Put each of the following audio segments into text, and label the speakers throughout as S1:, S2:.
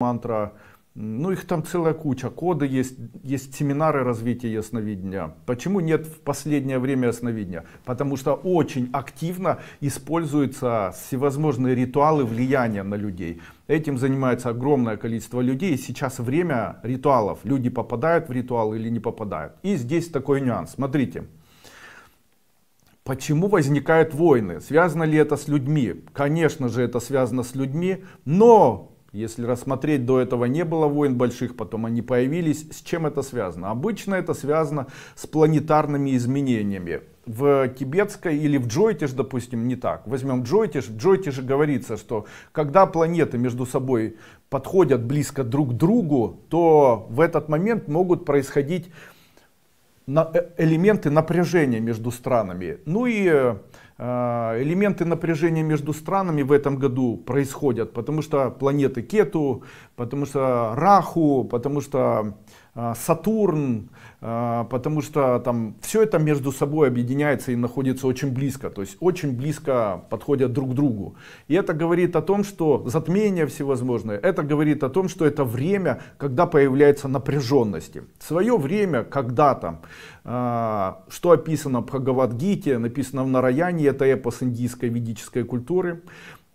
S1: мантра, ну их там целая куча, коды есть, есть семинары развития ясновидения. Почему нет в последнее время ясновидения? Потому что очень активно используются всевозможные ритуалы влияния на людей. Этим занимается огромное количество людей. Сейчас время ритуалов. Люди попадают в ритуал или не попадают. И здесь такой нюанс. Смотрите. Почему возникают войны? Связано ли это с людьми? Конечно же это связано с людьми, но если рассмотреть, до этого не было войн больших, потом они появились. С чем это связано? Обычно это связано с планетарными изменениями. В тибетской или в Джойтиш, допустим, не так. Возьмем Джойтиш. В Джойтише говорится, что когда планеты между собой подходят близко друг к другу, то в этот момент могут происходить элементы напряжения между странами. Ну и э, а, элементы напряжения между странами в этом году происходят, потому что планеты Кету, потому что Раху, потому что Сатурн, а, потому что там все это между собой объединяется и находится очень близко, то есть очень близко подходят друг к другу. И это говорит о том, что затмение всевозможные, это говорит о том, что это время, когда появляется напряженности. Свое время когда-то, а, что описано в Бхагавадгите, написано в Нараяне, это эпос индийской ведической культуры,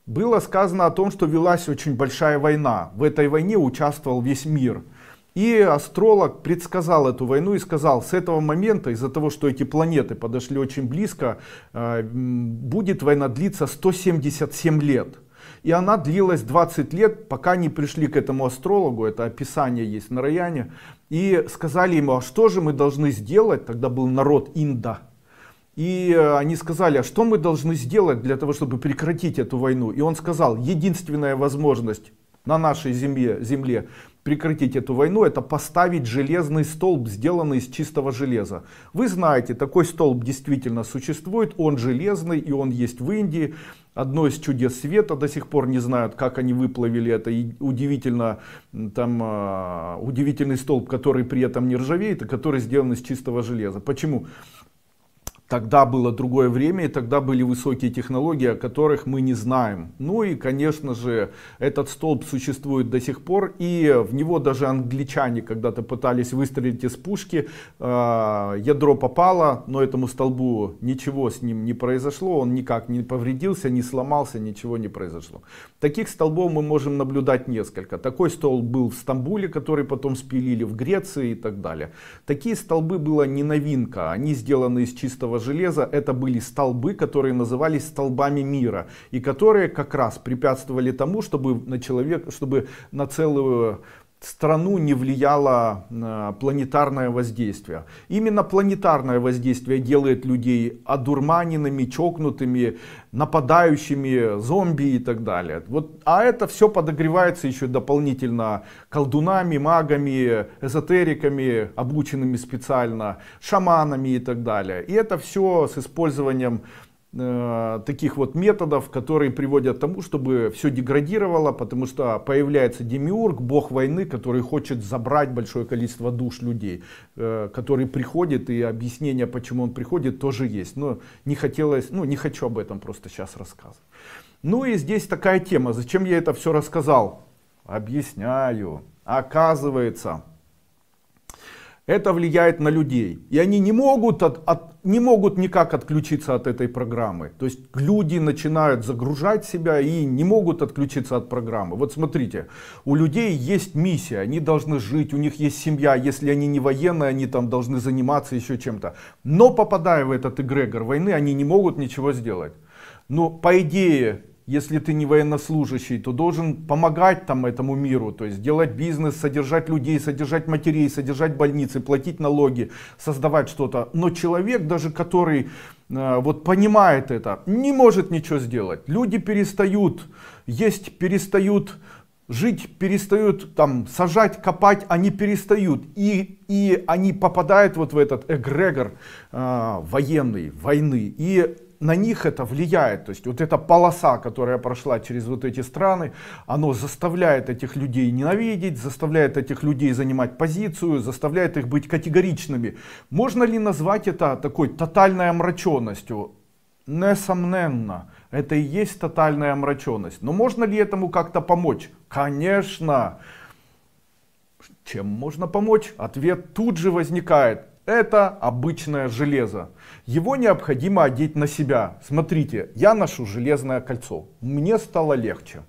S1: было сказано о том, что велась очень большая война. В этой войне участвовал весь мир. И астролог предсказал эту войну и сказал, с этого момента, из-за того, что эти планеты подошли очень близко, э, будет война длиться 177 лет. И она длилась 20 лет, пока не пришли к этому астрологу, это описание есть на Раяне, и сказали ему, а что же мы должны сделать, тогда был народ Инда, и э, они сказали, а что мы должны сделать для того, чтобы прекратить эту войну? И он сказал, единственная возможность на нашей земле, земле прекратить эту войну, это поставить железный столб, сделанный из чистого железа. Вы знаете, такой столб действительно существует, он железный и он есть в Индии. Одно из чудес света до сих пор не знают, как они выплавили это. И удивительно, там, uh, удивительный столб, который при этом не ржавеет, и который сделан из чистого железа. Почему? Тогда было другое время, и тогда были высокие технологии, о которых мы не знаем. Ну и, конечно же, этот столб существует до сих пор, и в него даже англичане когда-то пытались выстрелить из пушки, а, ядро попало, но этому столбу ничего с ним не произошло, он никак не повредился, не сломался, ничего не произошло. Таких столбов мы можем наблюдать несколько. Такой столб был в Стамбуле, который потом спилили в Греции и так далее. Такие столбы была не новинка, они сделаны из чистого железа, это были столбы, которые назывались столбами мира, и которые как раз препятствовали тому, чтобы на человека, чтобы на целую страну не влияло э, планетарное воздействие. Именно планетарное воздействие делает людей одурманенными, чокнутыми, нападающими, зомби и так далее. Вот, а это все подогревается еще дополнительно колдунами, магами, эзотериками, обученными специально, шаманами и так далее. И это все с использованием Э, таких вот методов, которые приводят к тому, чтобы все деградировало, потому что появляется демиург, бог войны, который хочет забрать большое количество душ людей, э, который приходит, и объяснение, почему он приходит, тоже есть. Но не хотелось, ну не хочу об этом просто сейчас рассказывать. Ну и здесь такая тема, зачем я это все рассказал? Объясняю. Оказывается, это влияет на людей. И они не могут, от, от, не могут никак отключиться от этой программы. То есть люди начинают загружать себя и не могут отключиться от программы. Вот смотрите, у людей есть миссия, они должны жить, у них есть семья. Если они не военные, они там должны заниматься еще чем-то. Но попадая в этот эгрегор войны, они не могут ничего сделать. Но по идее если ты не военнослужащий, то должен помогать там этому миру, то есть делать бизнес, содержать людей, содержать матерей, содержать больницы, платить налоги, создавать что-то. Но человек, даже который э, вот понимает это, не может ничего сделать. Люди перестают есть, перестают жить, перестают там сажать, копать, они перестают. И, и они попадают вот в этот эгрегор э, военный, войны. И на них это влияет. То есть вот эта полоса, которая прошла через вот эти страны, оно заставляет этих людей ненавидеть, заставляет этих людей занимать позицию, заставляет их быть категоричными. Можно ли назвать это такой тотальной омраченностью? Несомненно. Это и есть тотальная омраченность. Но можно ли этому как-то помочь? Конечно. Чем можно помочь? Ответ тут же возникает. Это обычное железо. Его необходимо одеть на себя. Смотрите, я ношу железное кольцо. Мне стало легче.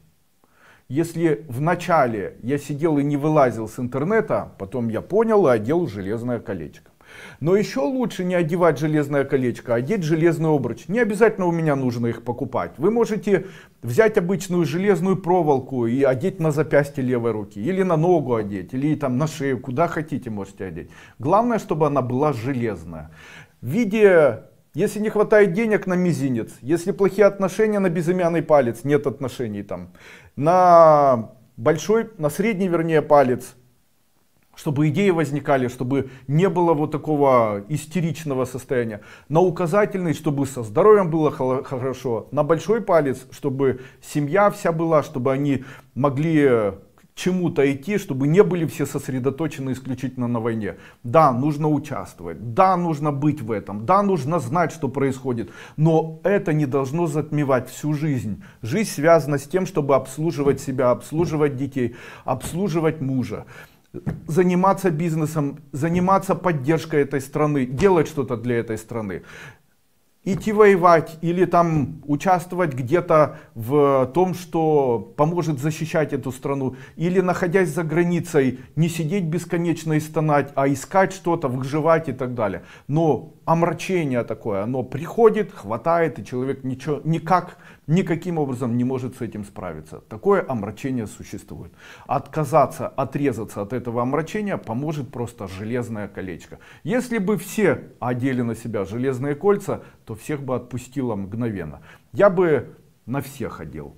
S1: Если в начале я сидел и не вылазил с интернета, потом я понял и одел железное колечко. Но еще лучше не одевать железное колечко, а одеть железный обруч. Не обязательно у меня нужно их покупать. Вы можете взять обычную железную проволоку и одеть на запястье левой руки. Или на ногу одеть, или там на шею, куда хотите можете одеть. Главное, чтобы она была железная. В виде если не хватает денег на мизинец, если плохие отношения на безымянный палец, нет отношений там, на большой, на средний вернее палец, чтобы идеи возникали, чтобы не было вот такого истеричного состояния. На указательный, чтобы со здоровьем было хорошо. На большой палец, чтобы семья вся была, чтобы они могли чему-то идти, чтобы не были все сосредоточены исключительно на войне. Да, нужно участвовать, да, нужно быть в этом, да, нужно знать, что происходит, но это не должно затмевать всю жизнь. Жизнь связана с тем, чтобы обслуживать себя, обслуживать детей, обслуживать мужа заниматься бизнесом, заниматься поддержкой этой страны, делать что-то для этой страны. Идти воевать или там участвовать где-то в том, что поможет защищать эту страну. Или находясь за границей, не сидеть бесконечно и стонать, а искать что-то, выживать и так далее. Но омрачение такое, оно приходит, хватает, и человек ничего, никак, никаким образом не может с этим справиться. Такое омрачение существует. Отказаться, отрезаться от этого омрачения поможет просто железное колечко. Если бы все одели на себя железные кольца, то всех бы отпустило мгновенно. Я бы на всех одел.